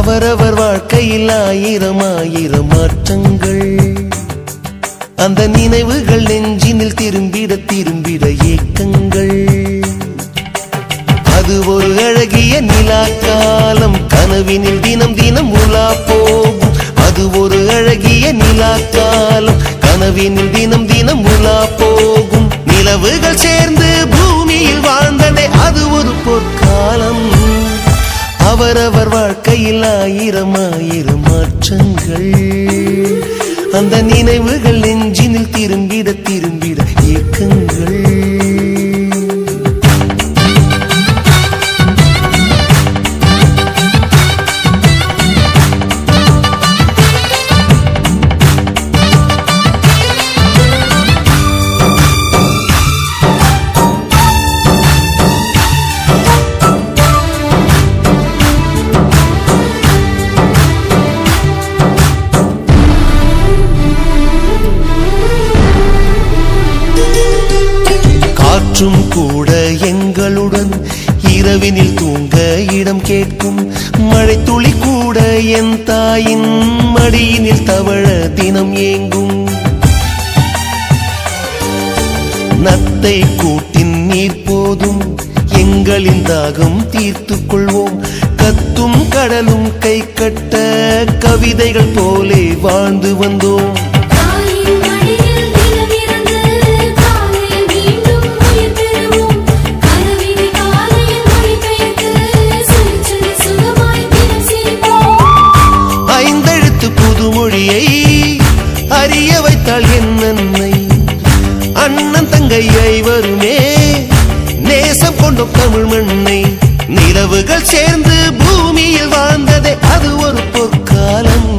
அவரவர் வாழ்க்கையில் ஆயிரம் ஆயிரம் மாற்றங்கள். அந்த நினைவுகள் நெஞ்சினில் திரும்பிட திரும்பிட ஏக்கங்கள். அது ஒரு அழகிய நிலா காலம் கனவினில் தினம் தினம் உலா போகும். அது ஒரு அழகிய நிலா காலம் கனவினில் தினம் தினம் உலா போகும். நிலவுகள் சேர்ந்து பூமியில் வாழ்ந்ததே அது ஒரு பொற்காலம். அவரவர் வாழ்க்கையில் ஆயிரம் ஆயிரம் மாற்றங்கள். அந்த நினைவுகள் நெஞ்சினில் திரும்பிட திரும்பிட காற்றும் கூட எங்களுடன் இரவினில் தூங்க இடம் கேட்கும் மழை துளி கூட என் தாயின் மடியினில் தவழ தினம் ஏங்கும். நத்தை கூட்டின் நீர் போதும் எங்களின் தாகம் தீர்த்து கொள்வோம். கத்தும் கடலும் கை கட்ட கவிதைகள் போலே வாழ்ந்து வந்தோம். அறிய வைத்தாள் என் அண்ணன் தங்கை ஐவருமே நேசம் கொண்டோம் தமிழ் மண்ணை. நிலவுகள் சேர்ந்து பூமியில் வாழ்ந்ததே அது ஒரு பொற்காலம்.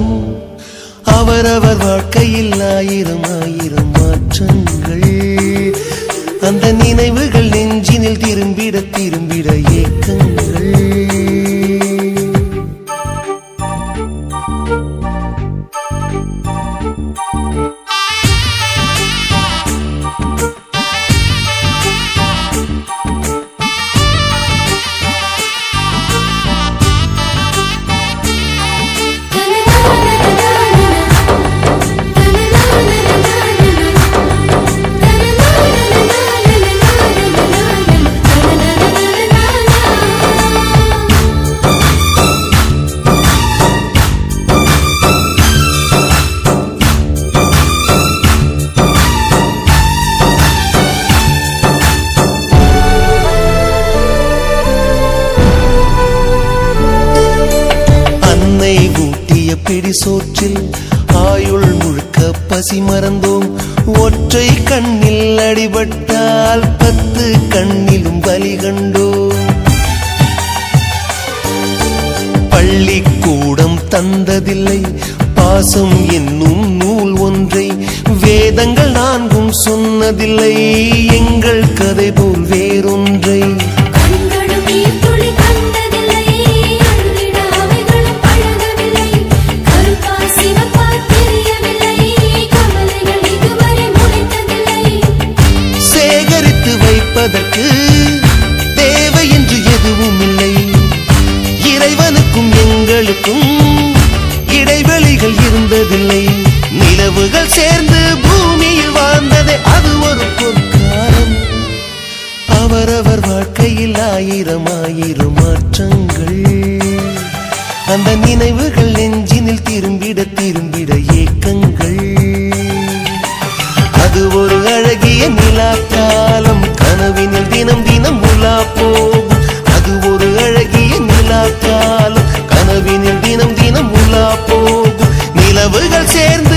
அவரவர் வாழ்க்கையில் ஆயிரம் ஆயிரம் மாற்றங்கள். அந்த நினைவுகள் நெஞ்சினில் திரும்பிட திரும்பிட ஊட்டிய பிடி சோற்றில் ஆயுள் முழுக்க பசி மறந்தோம். ஒற்றை கண்ணில் அடிபட்டால் பத்து கண்ணிலும் பலி கண்டோம். பள்ளிக்கூடம் தந்ததில்லை பாசம் என்னும் நூல் ஒன்றை வேதங்கள் நான்கும் சொன்னதில்லை. எங்கள் கதை போல் வேறொன்றை எங்களுக்கும் இடைவெளிகள் இருந்ததில்லை. நிலவுகள் சேர்ந்து பூமியில் வாழ்ந்ததே அது ஒரு பொற்காலம். அவரவர் வாழ்க்கையில் ஆயிரம் ஆயிரம் மாற்றங்கள். அந்த நினைவுகள் நெஞ்சினில் திரும்பிட திரும்பிட ஏக்கங்கள். அது ஒரு அழகிய நிலா காலம் கனவினில் தினம் தினம் உலா போ போகும். நிலவுகள் சேர்ந்து